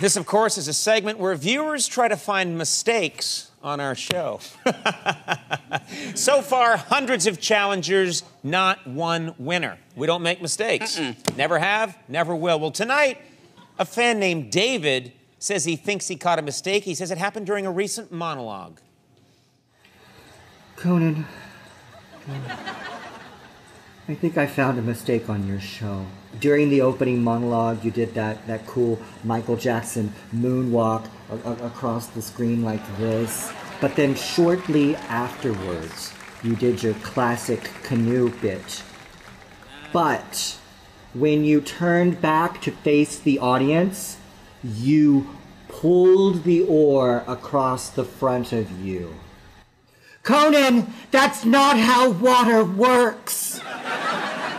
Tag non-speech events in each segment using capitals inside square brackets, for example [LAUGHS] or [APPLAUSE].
This, of course, is a segment where viewers try to find mistakes on our show. [LAUGHS] so far, hundreds of challengers, not one winner. We don't make mistakes. Mm-mm. Never have, never will. Well, tonight, a fan named David says he thinks he caught a mistake. He says it happened during a recent monologue. Conan, I think I found a mistake on your show. During the opening monologue, you did that, that cool Michael Jackson moonwalk a- a- across the screen like this. But then shortly afterwards, you did your classic canoe bit. But when you turned back to face the audience, you pulled the oar across the front of you. Conan, that's not how water works.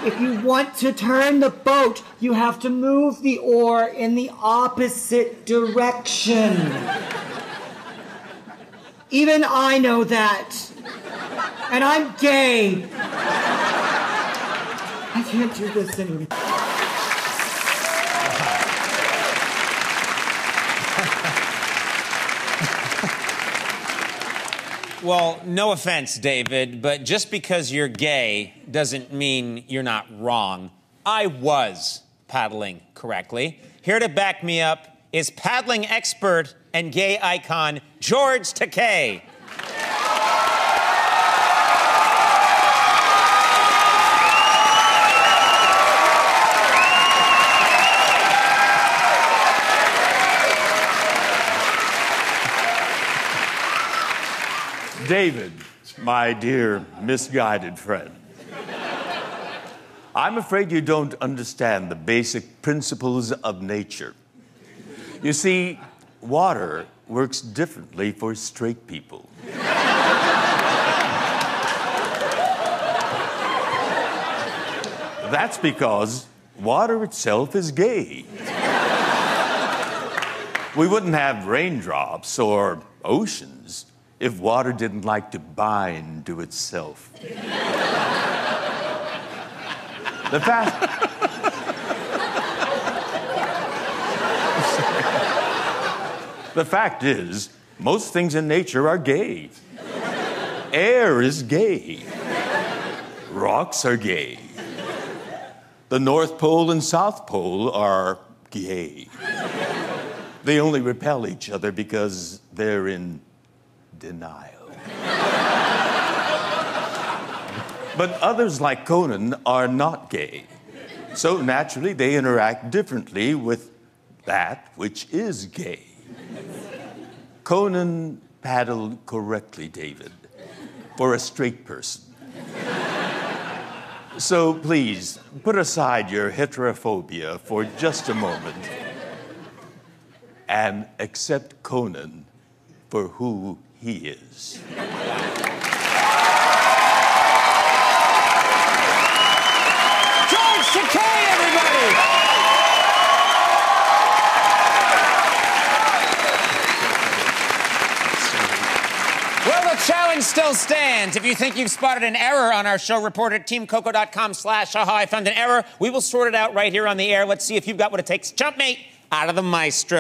If you want to turn the boat, you have to move the oar in the opposite direction. Even I know that. And I'm gay. I can't do this anymore. Well, no offense, David, but just because you're gay doesn't mean you're not wrong. I was paddling correctly. Here to back me up is paddling expert and gay icon George Takei. David, my dear misguided friend, I'm afraid you don't understand the basic principles of nature. You see, water works differently for straight people. That's because water itself is gay. We wouldn't have raindrops or oceans if water didn't like to bind to itself. the fact. the fact is, most things in nature are gay. Air is gay. Rocks are gay. The North Pole and South Pole are gay. They only repel each other because they're in denial. but others, like Conan, are not gay. So naturally, they interact differently with that which is gay. Conan paddled correctly, David, for a straight person. So please, put aside your heterophobia for just a moment and accept Conan for who he is. George Takei, everybody! Well, the challenge still stands. If you think you've spotted an error on our show, report at teamcoco.com slash aha, I found an error. We will sort it out right here on the air. Let's see if you've got what it takes. Jump me out of the maestro.